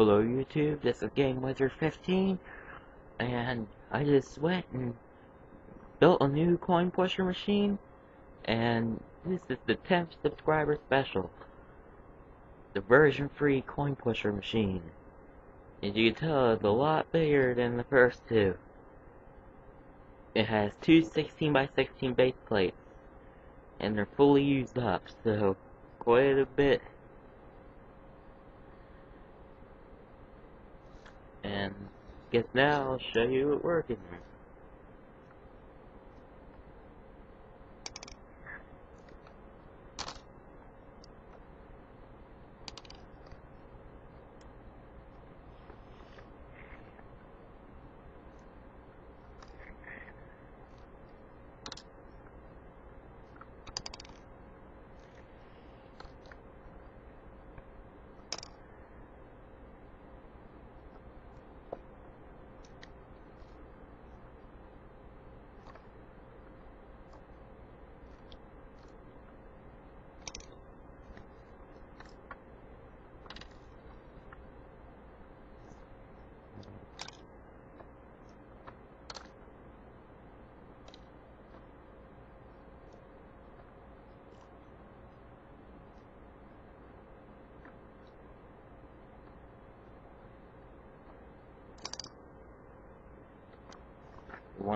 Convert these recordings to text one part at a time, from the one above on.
Hello YouTube, this is Game Wizard 15 and I just went and built a new coin pusher machine and this is the 10th subscriber special. The version free coin pusher machine. As you can tell it's a lot bigger than the first two. It has two 16 by 16 base plates and they're fully used up so quite a bit And guess now I'll show you it working.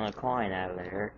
A coin out of there.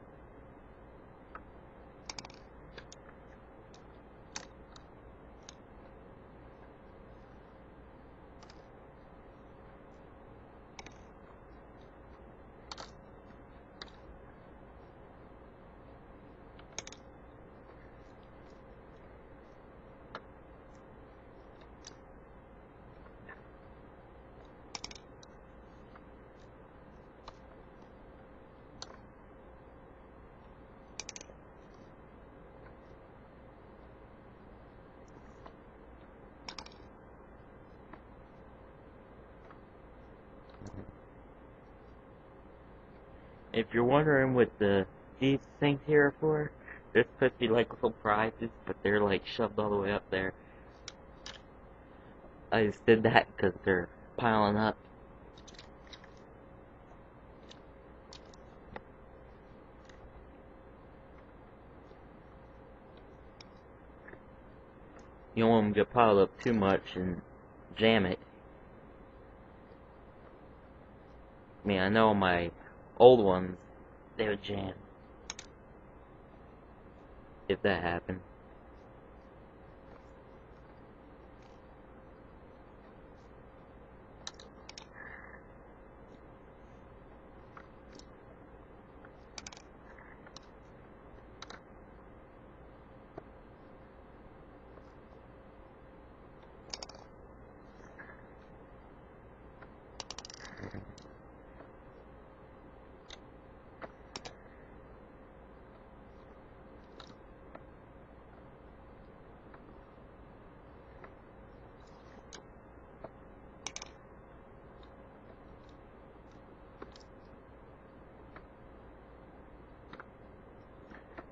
Mm-hmm. If you're wondering what the these things here are for, they're supposed to be like little prizes, but they're like shoved all the way up there. I just did that because they're piling up. You don't want them to get piled up too much and jam it. Mean, I know my old ones, they would jam. If that happened.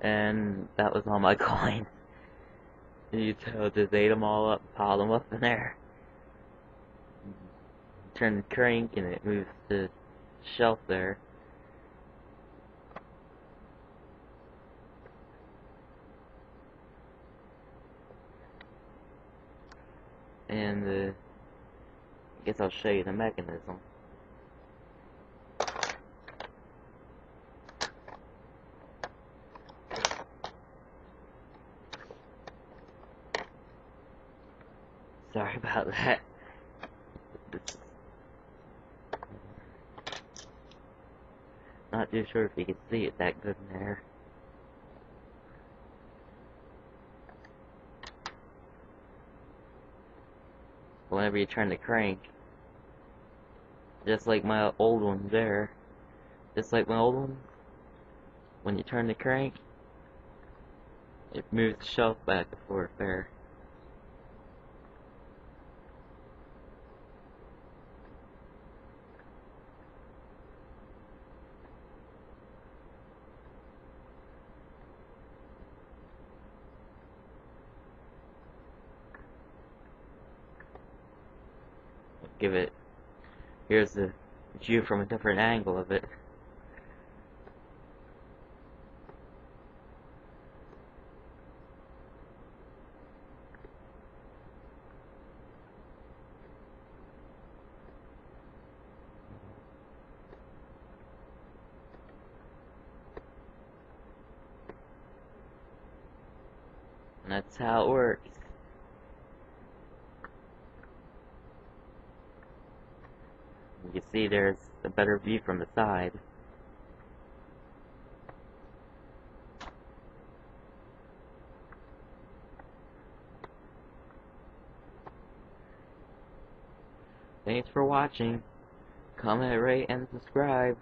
And that was all my coins. You tell, just ate them all up, piled them up in there. Turn the crank and it moves the shelf there. And uh, I guess I'll show you the mechanism. Sorry about that. Not too sure if you can see it that good in there. Whenever you turn the crank, just like my old one there, just like my old one, when you turn the crank, it moves the shelf back and forth there. Give it. Here's the view from a different angle of it. That's how it works. You can see there's a better view from the side. Thanks for watching. Comment, rate, and subscribe.